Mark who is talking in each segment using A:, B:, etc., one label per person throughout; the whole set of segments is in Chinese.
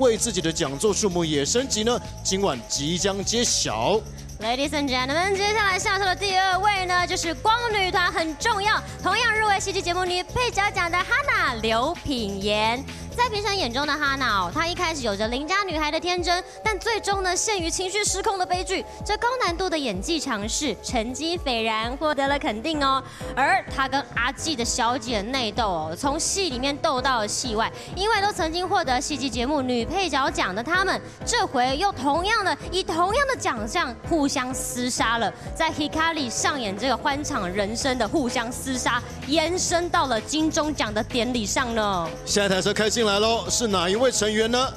A: 为自己的讲座数目也升级呢？今晚即将揭晓。
B: Ladies and gentlemen，接下来下手的第二位呢，就是光女团很重要，同样入围戏剧节目女配角奖的哈娜刘品言。在评审眼中的哈娜哦，她一开始有着邻家女孩的天真，但最终呢，陷于情绪失控的悲剧。这高难度的演技尝试，成绩斐然，获得了肯定哦。而她跟阿纪的小姐内斗哦，从戏里面斗到了戏外，因为都曾经获得戏剧节目女配角奖的他们，这回又同样的以同样的奖项互相厮杀了，在 Hikari 上演这个欢场人生的互相厮杀，延伸到了金钟奖的典礼上呢。
A: 下一台车开进来喽，是哪一位成员呢？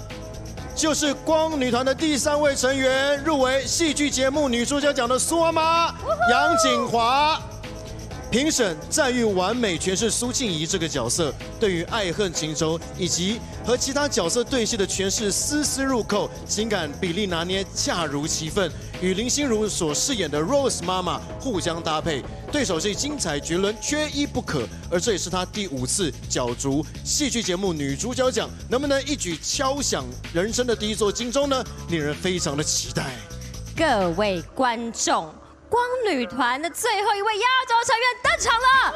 A: 就是光女团的第三位成员，入围戏剧节目女主角奖的苏阿妈杨锦华。评审赞誉完美诠释苏静怡这个角色，对于爱恨情仇以及和其他角色对戏的诠释丝丝入扣，情感比例拿捏恰如其分，与林心如所饰演的 Rose 妈妈互相搭配，对手戏精彩绝伦，缺一不可。而这也是她第五次角逐戏剧节目女主角奖，能不能一举敲响人生的第一座金钟呢？令人非常的期待。
B: 各位观众，光女团的最后一位压轴成员登场了，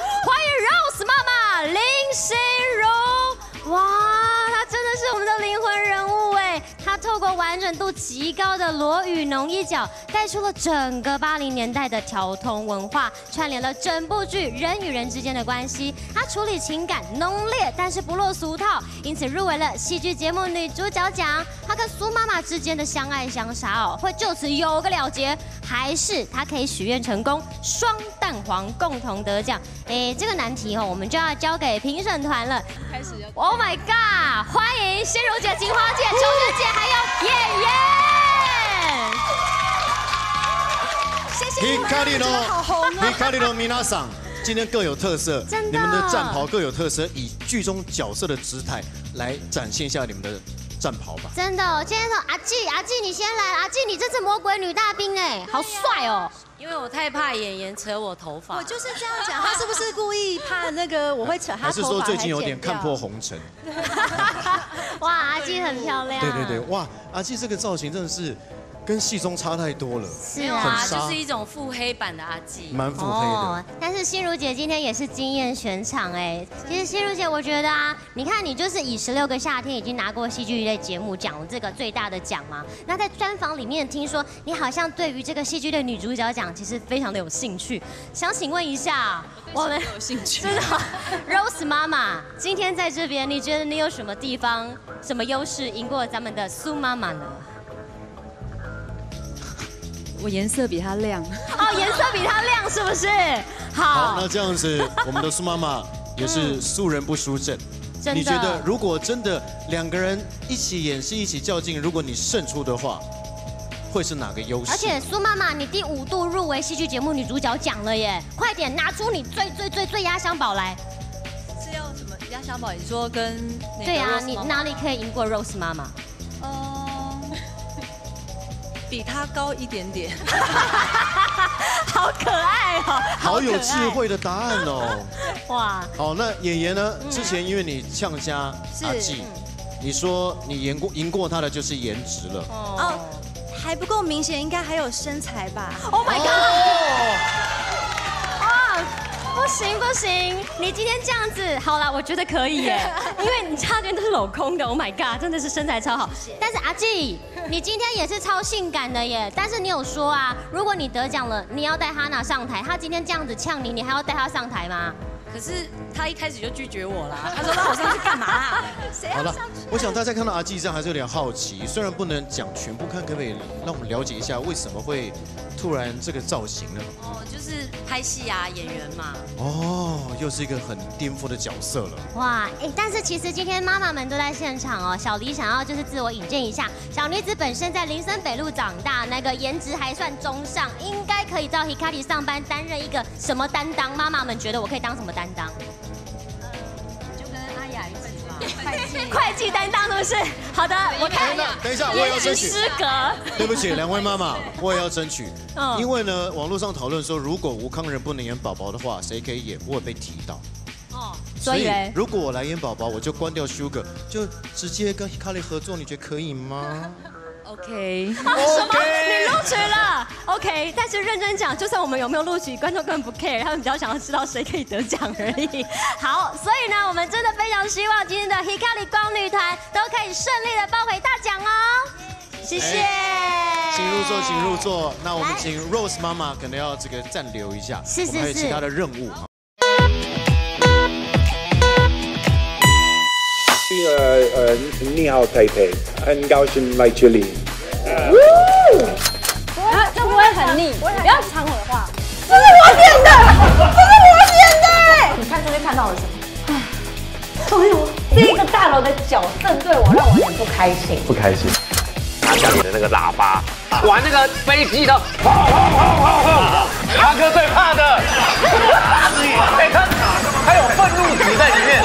B: 度极高的罗宇农一角，带出了整个八零年代的调通文化，串联了整部剧人与人之间的关系。她处理情感浓烈，但是不落俗套，因此入围了戏剧节目女主角奖。她跟苏妈妈之间的相爱相杀哦，会就此有个了结，还是她可以许愿成功，双蛋黄共同得奖？哎，这个难题哦，我们就要交给评审团了。
C: 开始
B: Oh my god！欢迎心如姐、金花姐、秋珍姐，还有演员。谢谢你们。
A: Hikari
C: 真的好红哦
A: Hikari no Minasan，今天各有特色，
B: 真的
A: 你们的战袍各有特色，以剧中角色的姿态来展现一下你们的战袍吧。
B: 真的哦，今天说阿纪，阿纪你先来，阿纪你这次魔鬼女大兵哎，好帅哦！
D: 因为我太怕演员扯我头发
C: 我。就是这样讲，他是不是故意怕那个我会扯他
A: 还是说最近有点看破红尘？
B: 哇，阿纪很漂亮。
A: 对对对，哇，阿纪这个造型真的是跟戏中差太多了，
B: 是啊
D: 就是一种腹黑版的阿纪。
A: 蛮腹黑的。
B: 但是心如姐今天也是惊艳全场哎。其实心如姐，我觉得啊，你看你就是以十六个夏天已经拿过戏剧类节目奖这个最大的奖嘛。那在专访里面听说你好像对于这个戏剧类女主角奖其实非常的有兴趣，想请问一下，我们
C: 有兴趣
B: 真的 Rose 妈妈今天在这边，你觉得你有什么地方、什么优势赢过咱们的苏妈妈呢？
E: 我颜色比它亮。
B: 哦，颜色比她亮是不是？
A: 好，
B: 好
A: 那，这样子，我们的苏妈妈也是素人不输阵。
B: 真的
A: 你觉得如果真的两个人一起演戏、一起较劲，如果你胜出的话，会是哪个优势？
B: 而且苏妈妈，你第五度入围戏剧节目女主角奖了耶！快点拿出你最最最最压箱宝来！
C: 是要什么压箱宝？你说跟那个
B: 对啊，你哪里可以赢过 Rose 妈妈？
C: 呃，比他高一点点。
B: 好可爱哦，
A: 好有智慧的答案哦。
B: 哇！
A: 好，那演员呢？之前因为你呛家阿纪，你说你赢过赢过他的就是颜值了。
C: 哦，还不够明显，应该还有身材吧
B: ？Oh my god！不行不行，你今天这样子，好啦，我觉得可以耶，因为你差点都是镂空的，Oh my god，真的是身材超好。但是阿纪，你今天也是超性感的耶，但是你有说啊，如果你得奖了，你要带哈娜上台，她今天这样子呛你，你还要带她上台吗？
D: 可是他一开始就拒绝我啦，他说让我上去干嘛啊？
A: 好了，我想大家看到阿纪这样还是有点好奇，虽然不能讲全部，看可不可以让我们了解一下为什么会突然这个造型呢？
D: 哦，就是拍戏啊，演员嘛。
A: 哦，又是一个很颠覆的角色了。
B: 哇，哎，但是其实今天妈妈们都在现场哦。小黎想要就是自我引荐一下，小女子本身在林森北路长大，那个颜值还算中上，应该可以到 Hikari 上班担任一个什么担当？妈妈们觉得我可以当什么担当？会计担当是不是？好的，我看
A: 一下等一下，我也要争取。
B: 失格。
A: 对不起，两位妈妈，我也要争取。
B: 嗯
A: 因为呢，网络上讨论说，如果吴康仁不能演宝宝的话，谁可以演？我会被提到。
B: 哦，所以
A: 如果我来演宝宝，我就关掉 Sugar，就直接跟 Hikari 合作，你觉得可以吗
E: OK，
B: 什么？你录取了？OK，但是认真讲，就算我们有没有录取，观众根本不 care，他们比较想要知道谁可以得奖而已。好，所以呢，我们真的非常希望今天的 Hikari 光女团都可以顺利的抱回大奖哦。谢谢。
A: 请入座，请入座。那我们请 Rose 妈妈可能要这个暂留一下，
B: 是是
A: 我们还有其他的任务。
F: 呃呃，你好，佩佩，很高兴来这里。
G: 啊，这不会很腻，不要抢我的话。这是我点的，这是我点的。
H: 你看这边看到了什么？哎呦，这个大楼的角正对我，让我很不开心。
F: 不开心。
I: 他家里的那个喇叭，玩那个飞机的，轰轰轰轰轰！阿哥最怕的，哎，他还有愤怒值在里面。